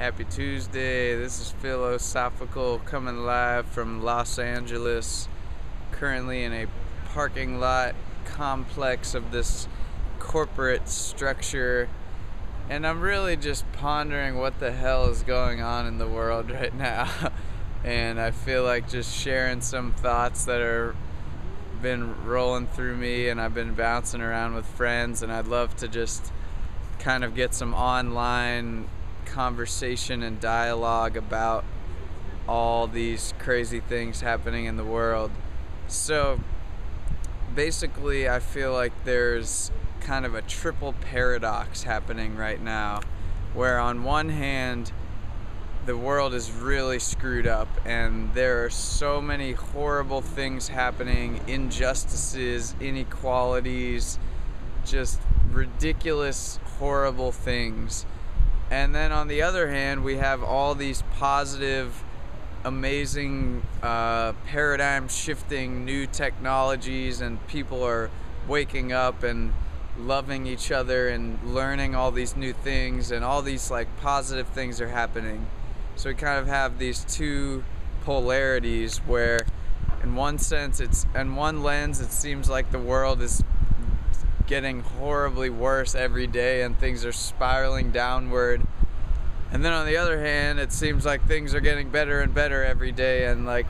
Happy Tuesday. This is Phil Osophical coming live from Los Angeles. Currently in a parking lot complex of this corporate structure. And I'm really just pondering what the hell is going on in the world right now. and I feel like just sharing some thoughts that are been rolling through me and I've been bouncing around with friends and I'd love to just kind of get some online conversation and dialogue about all these crazy things happening in the world. So basically, I feel like there's kind of a triple paradox happening right now, where on one hand, the world is really screwed up and there are so many horrible things happening injustices, inequalities, just ridiculous, horrible things and then on the other hand, we have all these positive, amazing, uh, paradigm shifting new technologies, and people are waking up and loving each other and learning all these new things, and all these like positive things are happening. So we kind of have these two polarities where, in one sense, it's in one lens, it seems like the world is getting horribly worse every day and things are spiraling downward. And then on the other hand, it seems like things are getting better and better every day and like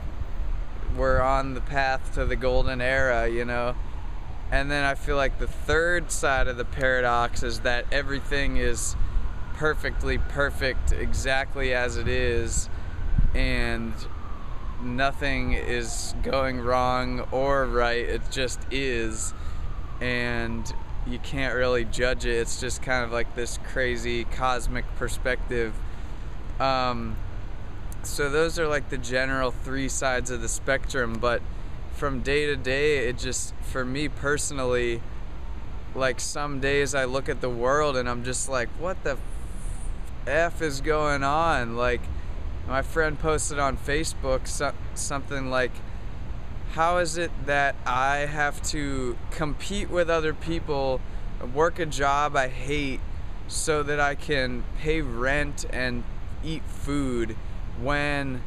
we're on the path to the golden era, you know. And then I feel like the third side of the paradox is that everything is perfectly perfect exactly as it is and nothing is going wrong or right. It just is and you can't really judge it. It's just kind of like this crazy cosmic perspective. Um, so those are like the general three sides of the spectrum, but from day to day, it just, for me personally, like some days I look at the world and I'm just like, what the F is going on? Like, my friend posted on Facebook so- something like, how is it that I have to compete with other people, work a job I hate, so that I can pay rent and eat food when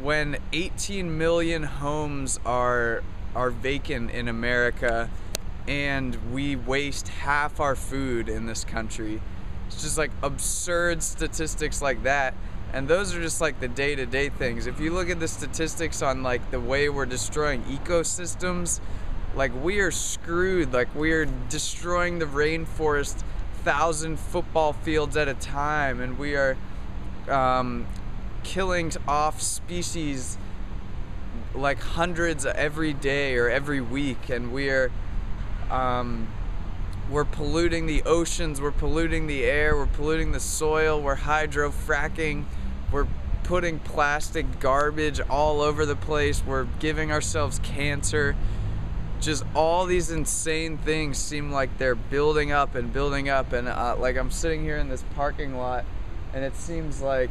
when 18 million homes are are vacant in America and we waste half our food in this country. It's just like absurd statistics like that and those are just like the day-to-day things. If you look at the statistics on like the way we're destroying ecosystems like we are screwed. Like we are destroying the rainforest thousand football fields at a time and we are um, killing off species like hundreds every day or every week and we are um, we're polluting the oceans we're polluting the air we're polluting the soil we're hydrofracking we're putting plastic garbage all over the place. We're giving ourselves cancer. Just all these insane things seem like they're building up and building up. And uh, like I'm sitting here in this parking lot, and it seems like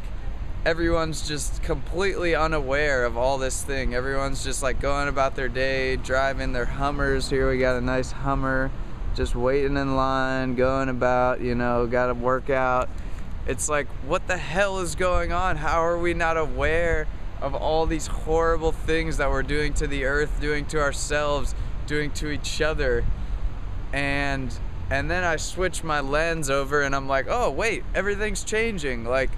everyone's just completely unaware of all this thing. Everyone's just like going about their day, driving their Hummers. Here we got a nice Hummer, just waiting in line, going about, you know, got to work out it's like, what the hell is going on? How are we not aware of all these horrible things that we're doing to the earth, doing to ourselves, doing to each other? And and then I switch my lens over and I'm like, oh wait, everything's changing. Like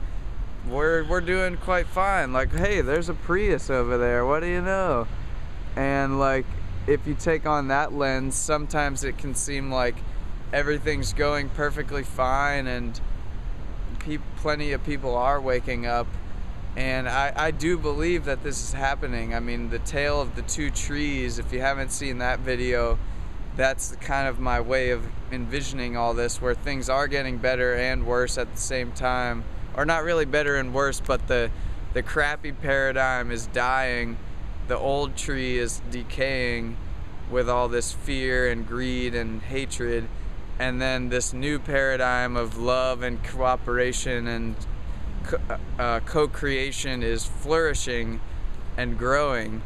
we're we're doing quite fine. Like, hey, there's a Prius over there. What do you know? And like if you take on that lens, sometimes it can seem like everything's going perfectly fine and pe- plenty of people are waking up. And I, I do believe that this is happening. I mean, the tale of the two trees, if you haven't seen that video, that's kind of my way of envisioning all this, where things are getting better and worse at the same time. Or not really better and worse, but the, the crappy paradigm is dying, the old tree is decaying with all this fear and greed and hatred and then this new paradigm of love and cooperation and uh, co-creation is flourishing and growing.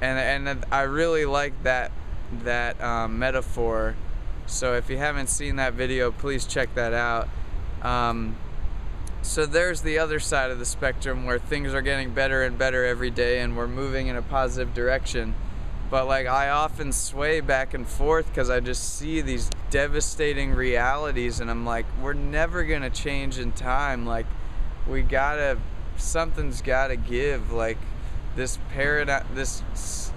And and I really like that that um, metaphor. So if you haven't seen that video please check that out. Um, so there's the other side of the spectrum where things are getting better and better every day and we're moving in a positive direction but like i often sway back and forth because i just see these devastating realities and i'm like we're never gonna change in time. Like we gotta something's gotta give. Like this paradigm this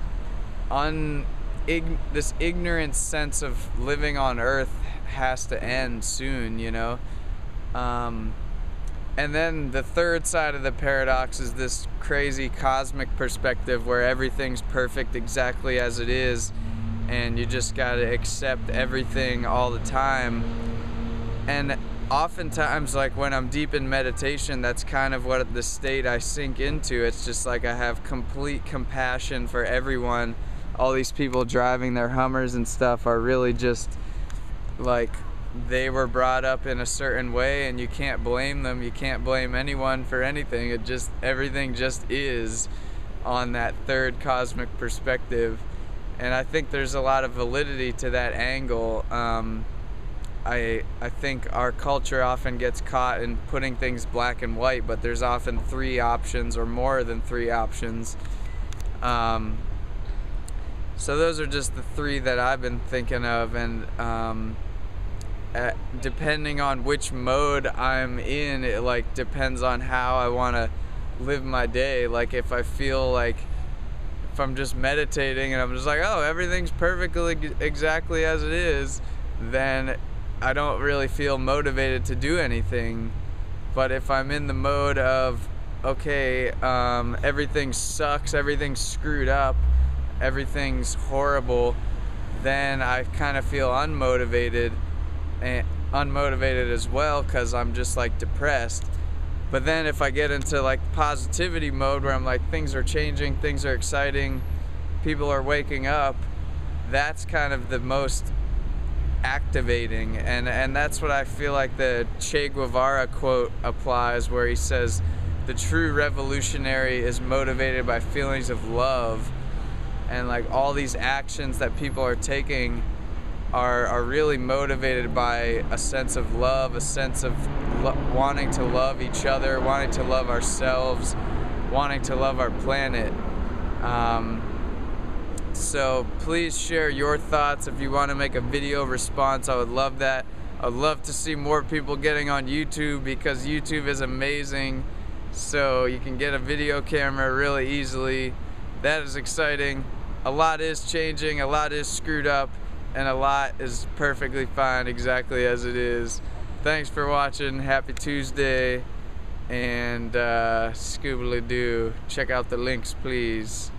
un ig- this ignorant sense of living on earth has to end soon you know? Um, and then the third side of the paradox is this crazy cosmic perspective where everything's perfect exactly as it is, and you just gotta accept everything all the time. And oftentimes, like when I'm deep in meditation, that's kind of what the state I sink into. It's just like I have complete compassion for everyone. All these people driving their Hummers and stuff are really just like they were brought up in a certain way and you can't blame them. You can't blame anyone for anything. It just everything just is on that third cosmic perspective. And i think there's a lot of validity to that angle. Um, I, I think our culture often gets caught in putting things black and white, but there's often three options or more than three options. Um, so those are just the three that I've been thinking of, and um, uh, depending on which mode I'm in, it like depends on how I want to live my day. Like if I feel like if I'm just meditating and I'm just like, oh, everything's perfectly exactly as it is, then I don't really feel motivated to do anything. But if I'm in the mode of, okay, um, everything sucks, everything's screwed up, everything's horrible, then I kind of feel unmotivated unmotivated as well because I'm just like depressed. But then if I get into like positivity mode where I'm like things are changing, things are exciting, people are waking up, that's kind of the most activating and and that's what I feel like the Che Guevara quote applies where he says the true revolutionary is motivated by feelings of love and like all these actions that people are taking are, are really motivated by a sense of love, a sense of lo- wanting to love each other, wanting to love ourselves, wanting to love our planet. Um, so please share your thoughts. If you want to make a video response, I would love that. I'd love to see more people getting on YouTube because YouTube is amazing. So you can get a video camera really easily. That is exciting. A lot is changing, a lot is screwed up and a lot is perfectly fine exactly as it is. Thanks for watching. Happy Tuesday and uh, Scooby Doo. Check out the links, please.